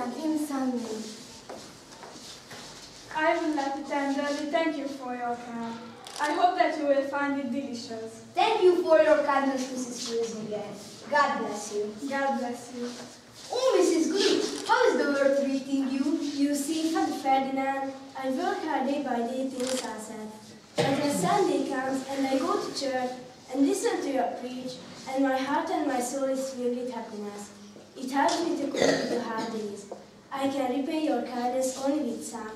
Sent him. I would like to tenderly thank you for your help. I hope that you will find it delicious. Thank you for your kindness, Mrs. Friesingen. God bless you. God bless you. Oh, Mrs. Good, how is the world treating you? You see, Father Ferdinand, I work hard day by day till sunset. And when Sunday comes and I go to church and listen to your preach, and my heart and my soul is filled with happiness. It helps me to cope with the hard days. I can repay your kindness only with some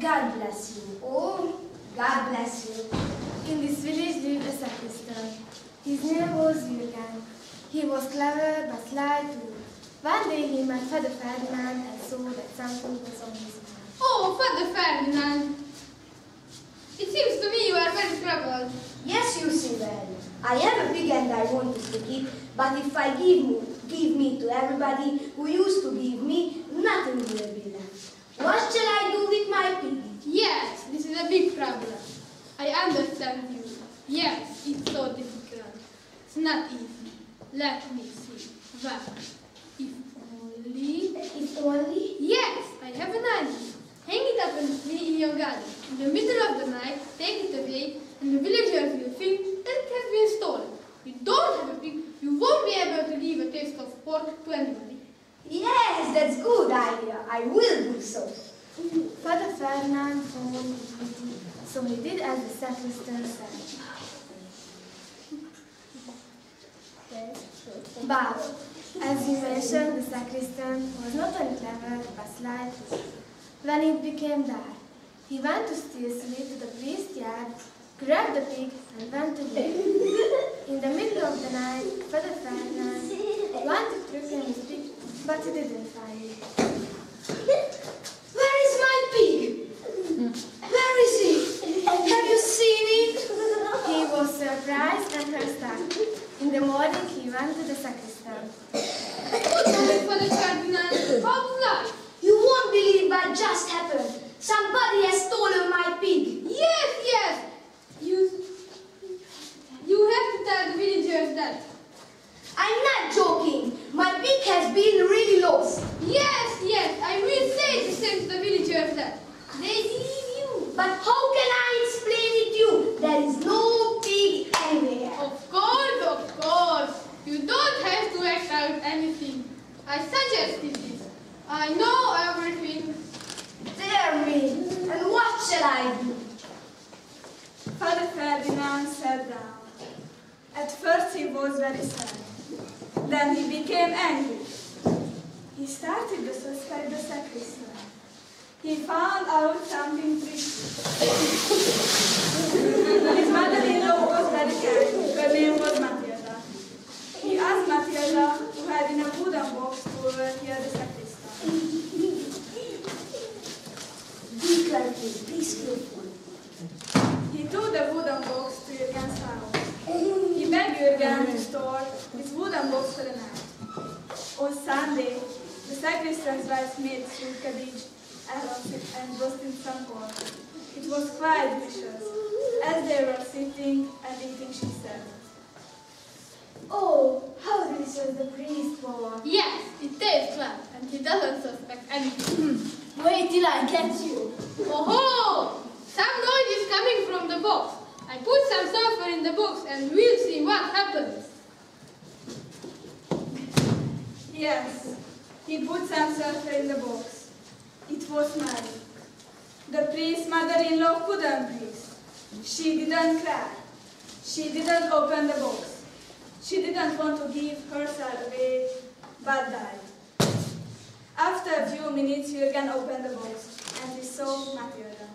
God bless you. Oh, God bless you. In this village lived a sacristan. His name was Jürgen. He was clever but sly too. One day he met Father Ferdinand and saw that something was on his mind. Oh, Father Ferdinand. It seems to me you are very troubled. Yes, you see well. I have a pig and I want to keep, but if I give, me, give me to everybody who used to give me, nothing will be left. What shall I do with my pig? Yes, this is a big problem. I understand you. Yes, it's so difficult. It's not easy. Let me see. Well, if only... If only Yes, I have an idea. Hang it up on a tree in your garden. In the middle of the night, take it away, and the villagers will think that it has been stolen. You don't have a pig, you won't be able to give a taste of pork to anybody. Yes, that's good idea. I will do so. Father Ferdinand found duty, so he did as the sacristan said. But, as you mentioned, the sacristan was not only clever but too. When it became dark, he went to steal sleep to the priest's yard, grabbed the pig, and went to bed. In the middle of the night, Father Ferdinand wanted to return his pig, but he didn't find it. Where is my pig? Where is he? Have you seen it? He was surprised and pressed up. In the morning, he went to the sacristan. Good morning, Father Ferdinand. How's life? You won't believe what just happened. Somebody has stolen my pig. Yes, yes. You, you have to that. I'm not joking. My pig has been really lost. Yes, yes. I will say the same to the villagers that. They believe you. But how can I explain it to you? There is no pig anywhere. Of course, of course. You don't have to act out anything. I suggested this. I know everything. Dear me. And what shall I do? Father Ferdinand sat down. At first sad. Then he became angry. He started to suspect the sacristan. He found out something tricky. His mother-in-law was very kind. Her name was Matilda. He asked Matilda, who had in a wooden box, to overhear the sacristan. Be careful. Please careful. He took the wooden box to Jürgen's house. He begged Jürgen to store his wooden box for the night. On Sunday, the sacristan's wife made suka dish and roasted, and roasted some pork. It was quite delicious. As they were sitting and eating, she said, Oh, how delicious the priest was. Yes, it tastes well, and he doesn't suspect anything. Hmm. Wait till I get you. Oh-ho! some noise is coming from the box. I put some sulfur in the box, and we'll see what happens. Yes, he put some sulfur in the box. It was magic. The priest's mother-in-law couldn't breathe. She didn't cry. She didn't open the box. She didn't want to give herself away, but died. After a few minutes, Jürgen opened the box and he saw Matilda.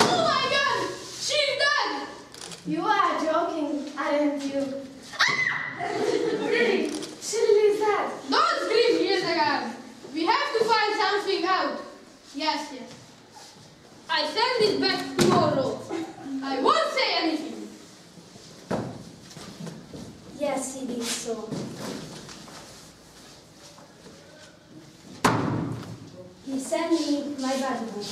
Oh my god! She's dead! You are joking, aren't you? really? She really is dead. Don't scream, Hildegard! We have to find something out. Yes, yes. I send it back tomorrow. I won't say anything. Yes, it is so. He sent me my body book.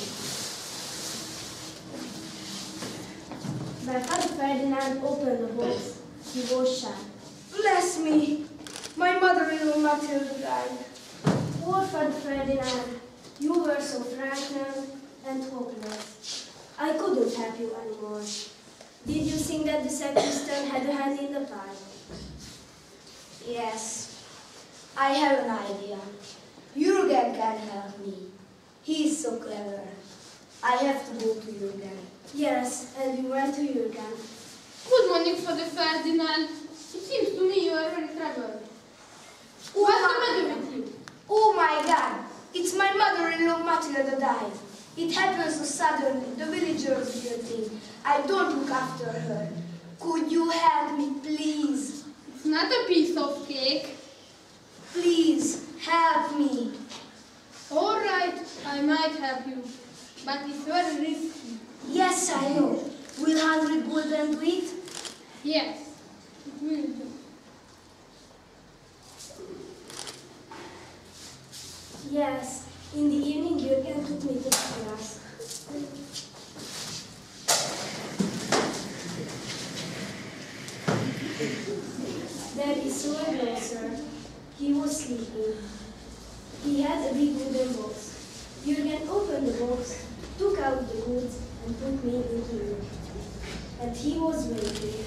When Father Ferdinand opened the box, he was shy. Bless me! My mother-in-law Matilda died. Poor Father Ferdinand, you were so frightened and hopeless. I couldn't help you anymore. Did you think that the sacristan had a hand in the pie? Yes, I have an idea. Jürgen can help me. He is so clever. I have to go to Jürgen. Yes, and we went to Jürgen. Good morning, Father Ferdinand. It seems to me you are in trouble. Oh What's my- the matter with you? Oh my god, it's my mother-in-law Matilda that died. It happened so suddenly, the villagers will think. I don't look after her. Could you help me, please? It's not a piece of cake. Please, help me. All right, I might help you, but it's very risky. Yes, I know. Will hundred gulden do it? Yes, it will do. Yes. In the evening, Jürgen took me to class. There he saw a grocer. He was sleeping. He had a big wooden box. Jürgen opened the box, took out the goods, and put me into it. And he was waiting.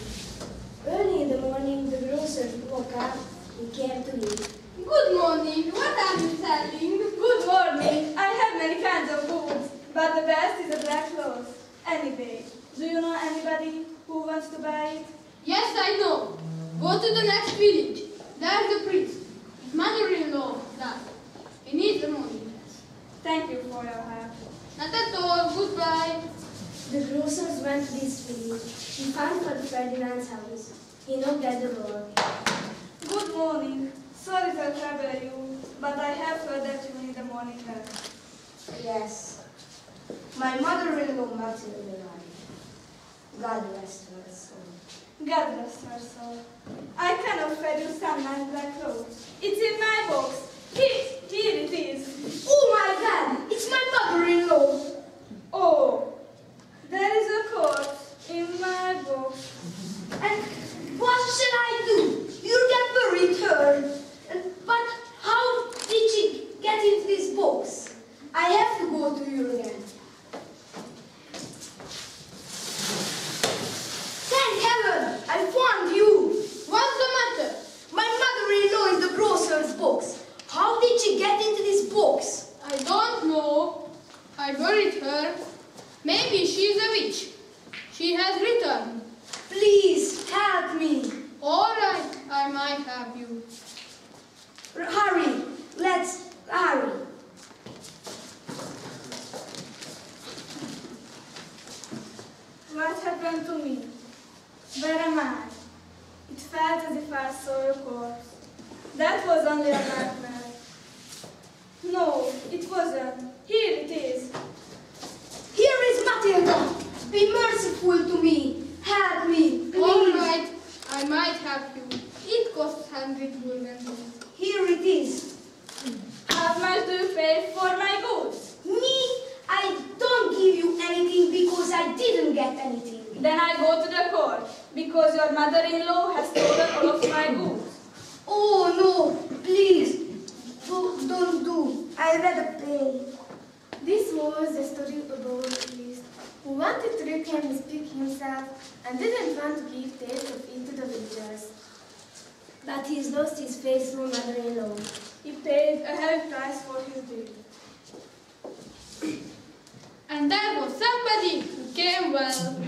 Early in the morning, the grocer woke up and came to me. Good morning. What are you selling? Good morning. I have many kinds of goods, but the best is a black cloth. Anyway, do you know anybody who wants to buy it? Yes, I know. Go to the next village. There's a priest. His mother-in-law died. He needs the money. Thank you for your help. Not at all. Goodbye. The grocers went to this village. He found Father Ferdinand's house. He knocked at the door. Good morning. Sorry to trouble you, but I have heard that you need a morning help. Yes. My mother-in-law Matilda died. God rest her soul. God rest her soul. I can offer you some nice black clothes. It's in my box. Here, here it is. Oh my God! It's my mother-in-law! Oh, there is a coat in my box. And what shall I do? Jürgen buried her. And- But how did she get into this box? I have to go to Jürgen. Thank heaven! I found you! What's the matter? My mother-in-law is the grocer's box. How did she get into this box? I don't know. I buried her. Maybe she's a witch. She has returned. Please help me. All right, I might help you. R- hurry. Let's hurry. What happened to me? Where am I? It felt as if I saw a corpse. That was only a nightmare. No, it wasn't. Here it is. Here is Matilda. Be merciful to me. Help me, please. All right, I might help you. It costs hundred gulden. Here it is. How much do you pay for my goods? Me, I don't give you anything because I didn't get anything. Then I go to the court because your mother-in-law has stolen all of my goods. Oh no, please. Do, don't do. I rather pay. This was the story about a priest who wanted to reclaim his pig himself and didn't want to give taste of it to the villagers. But he's lost his faithful mother-in-law. He paid a heavy price for his deed. And there was somebody who came well.